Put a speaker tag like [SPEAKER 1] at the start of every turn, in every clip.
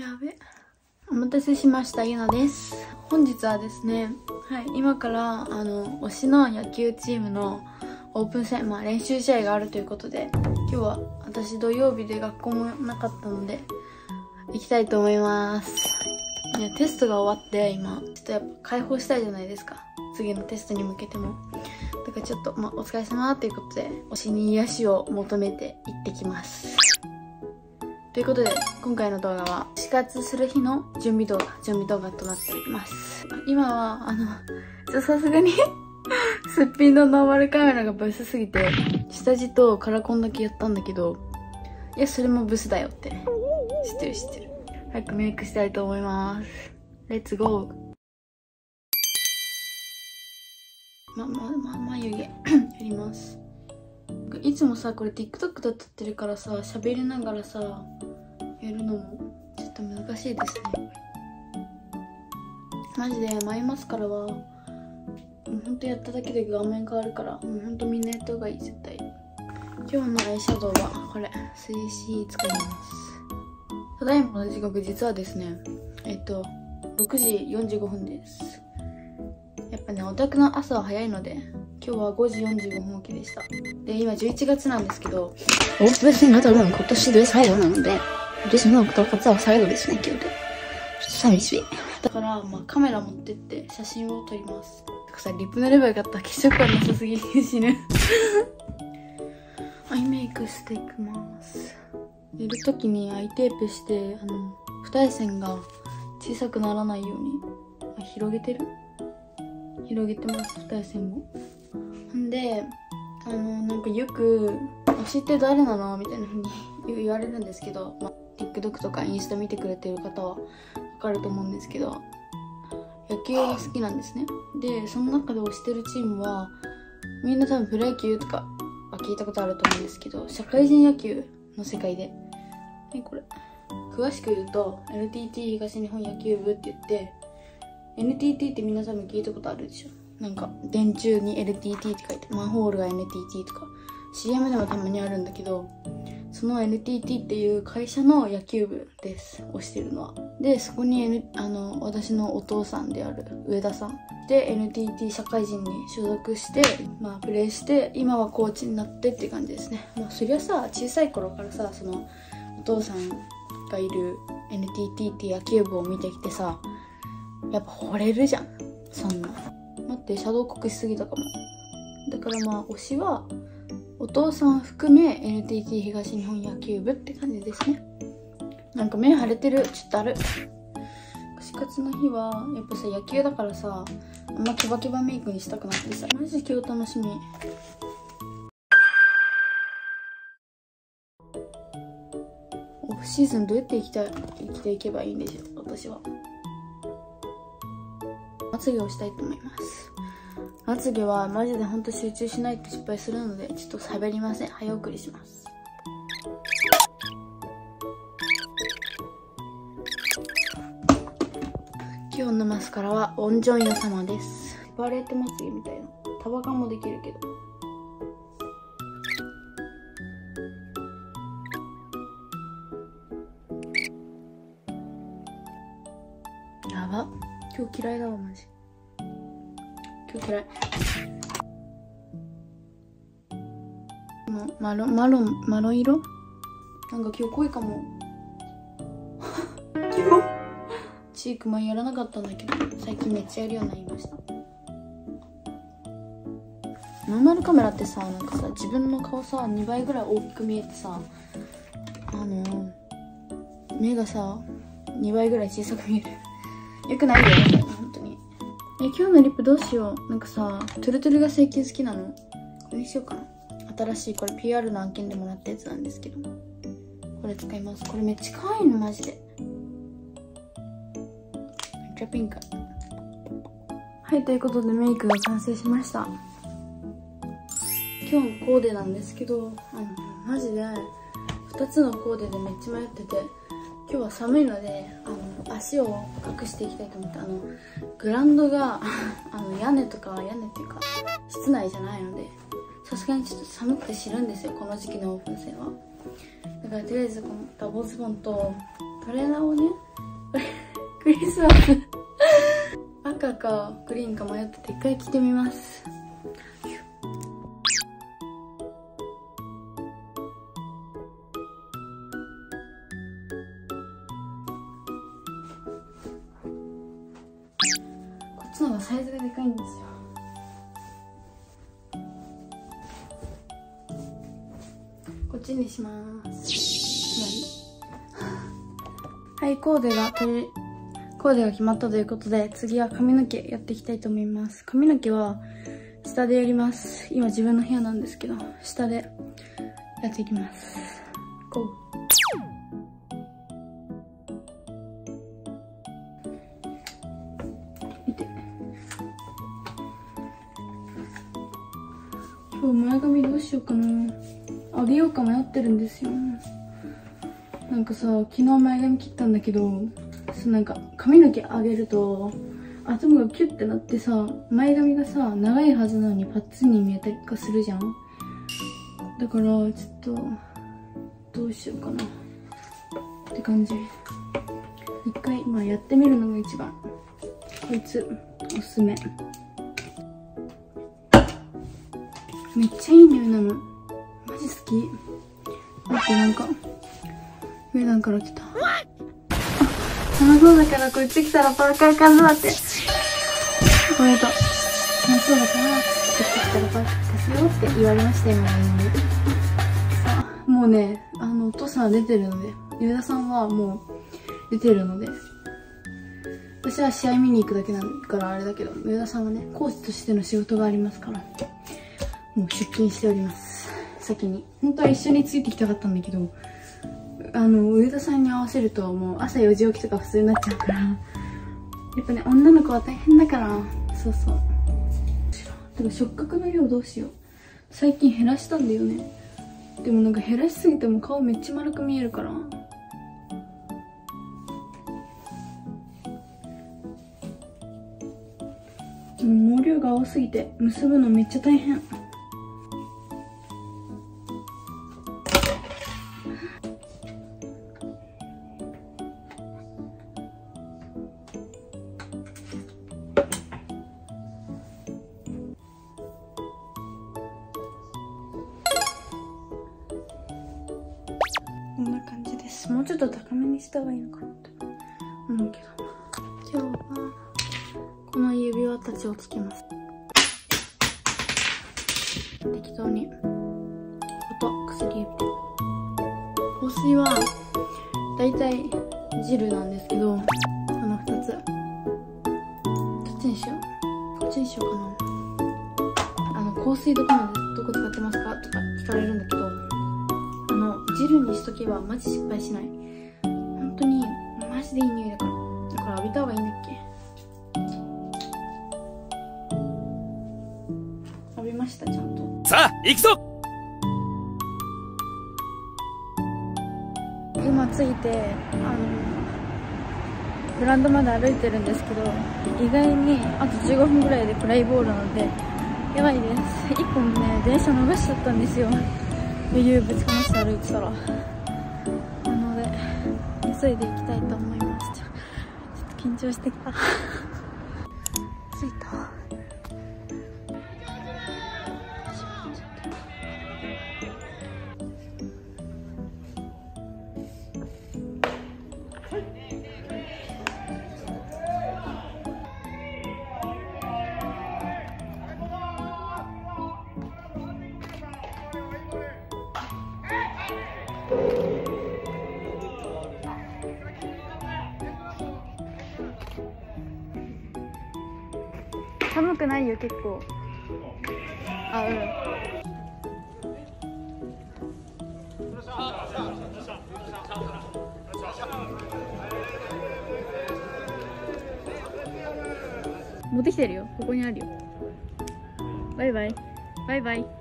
[SPEAKER 1] やべ。お待たせしましたゆなです。本日はですねはい今からあの推しの野球チームのオープン戦まあ練習試合があるということで今日は私土曜日で学校もなかったので行きたいと思います。いやテストが終わって今ちょっとやっぱ解放したいじゃないですか。次のテストに向けても。だからちょっとまあお疲れ様ということで推しに癒しを求めて行ってきます。ということで今回の動画は死活する日の準備動画準備動画となっております。今はあのさすがに すっぴんのノーマルカメラがブスすぎて下地とカラコンだけやったんだけどいやそれもブスだよって知ってる知ってる。早くメイクしたいと思います。レッツゴー。ま、ま、ま、眉毛 やります。いつもさこれ TikTok で撮ってるからさ喋りながらさやるのもちょっと難しいですね。マジで眉マスカラはもうほんとやっただけで画面変わるからもうほんとみんなやった方がいい絶対。今日のアイシャドウはこれ 3C 使います。ただいまの時刻実はですねえっと6時45分です。やっぱねオタクの朝は早いので今日は5時45分起きでした。で今11月なんですけど
[SPEAKER 2] オープン戦今年で最後なので私のことは最後ですね今日で。ちょっと寂しい。
[SPEAKER 1] だからまあカメラ持ってって写真を撮ります。てかさリップ塗ればよかった血色感なさすぎて死ぬアイメイクしていきます。寝る時にアイテープしてあの二重線が小さくならないようにあ広げてる？広げてます二重線もほんであのなんかよく「推しって誰なの?」みたいな風に言われるんですけど、まあ、TikTok とかインスタ見てくれてる方はわかると思うんですけど野球が好きなんですねでその中で推してるチームはみんな多分プロ野球とかは聞いたことあると思うんですけど社会人野球の世界ではいこれ詳しく言うと NTT 東日本野球部って言って NTT って皆さんも聞いたことあるでしょ？なんか電柱に LTT って書いてマンホールが NTT とか。CM でもたまにあるんだけどその NTT っていう会社の野球部です。推してるのは。でそこに、N、あの私のお父さんである上田さん。で NTT 社会人に所属してまあプレーして今はコーチになってって感じですね。まあそりゃさ小さい頃からさそのお父さんがいる NTT って野球部を見てきてさやっぱ惚れるじゃん。そんな。待ってシャドウ濃くしすぎたかも。だからまあ推しはお父さん含め NTT 東日本野球部って感じですね。なんか目腫れてる。ちょっとある。串カツの日はやっぱさ野球だからさあんまキバキバメイクにしたくなってさマジ今日楽しみ。オフシーズンどうやって生きた生きていけばいいんでしょう私は。つげをしたいと思います。まつげはマジでほんと集中しないと失敗するのでちょっと喋りません。早送りします。今日のマスカラはオンジョンヨ様です。バレートまつげみたいな。タバカンもできるけど。今日嫌いだわマジ。今日嫌い。もマロンマロンマロン色？なんか今日濃いかも。今日チーク前やらなかったんだけど最近めっちゃやるようになりました。ノーマルカメラってさなんかさ自分の顔さ2倍ぐらい大きく見えてさあのー、目がさ2倍ぐらい小さく見えるよくないよ本当に。え今日のリップどうしよう。なんかさトゥルトゥルが最近好きなの。これにしようかな。新しいこれ PR の案件でもらったやつなんですけど。これ使います。これめっちゃ可愛いのマジで。めっちゃピンク。はいということでメイクが完成しました。今日のコーデなんですけどあのマジで2つのコーデでめっちゃ迷ってて。今日は寒いのであの足を隠していきたいと思ってあのグラウンドが あの屋根とか屋根っていうか室内じゃないのでさすがにちょっと寒くて知るんですよこの時期のオープン戦は。だからとりあえずこのダボズボンとトレーナーをね クリスマス赤かグリーンか迷ってて一回着てみます。こっちの方がサイズがでかいんですよ。こっちにします。はい。コーデが取りコーデが決まったということで次は髪の毛やっていきたいと思います。髪の毛は下でやります。今自分の部屋なんですけど下でやっていきます。こう今日前髪どうしようかな。あげようか迷ってるんですよ。なんかさ昨日前髪切ったんだけどそうなんか髪の毛上げると頭がキュッてなってさ前髪がさ長いはずなのにパッツンに見えたりとかするじゃん。だからちょっとどうしようかな。って感じ。一回まあやってみるのが一番。こいつおすすめ。めっちゃいい匂いなのマジ好き。待ってなんか上段から来た。寒そうだからこっち来たらパーカーかなって。ごめんと寒そうだからこっち来たらパーカーですよって言われました今 LINE でさあもうねあのお父さんは出てるので上田さんはもう出てるので。私は試合見に行くだけだからあれだけど上田さんはねコーチとしての仕事がありますから。もう出勤しております。先に。本当は一緒についてきたかったんだけどあの上田さんに合わせるともう朝4時起きとか普通になっちゃうからやっぱね女の子は大変だからそうそう。でも触覚の量どうしよう。最近減らしたんだよね。でもなんか減らしすぎても顔めっちゃ丸く見えるから。も毛量が多すぎて結ぶのめっちゃ大変。こんな感じです。もうちょっと高めにした方がいいのかなって思うけど今日はこの指輪たちをつけます。適当に。音薬指。で香水はだいたいジルなんですけどこの2つ。どっちにしようこっちにしようかな？あの香水どこまでどこ使ってますか？とか聞かれるんだけどあのジルにしとけばマジ失敗しない。本当にマジでいい匂いだから。だから浴びた方がいいんだっけ？浴びましたちゃんと。
[SPEAKER 3] さあ行くぞ！
[SPEAKER 1] 今着いてあのブランドまで歩いてるんですけど意外にあと15分ぐらいでプレイボールなのでやばいです。1本ね電車逃しちゃったんですよ。余裕ぶちかまして歩いてたら。なので急いで行きたいと思います。ちょっと緊張してきた。くないよ結構。あうん。持ってきてるよ。ここにあるよ。バイバイ。バイバイ。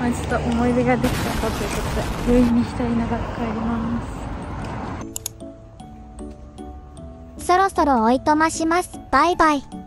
[SPEAKER 1] まあちょっと思い出ができたということで、余韻に浸りながら帰ります。
[SPEAKER 3] そろそろおいとまします。バイバイ。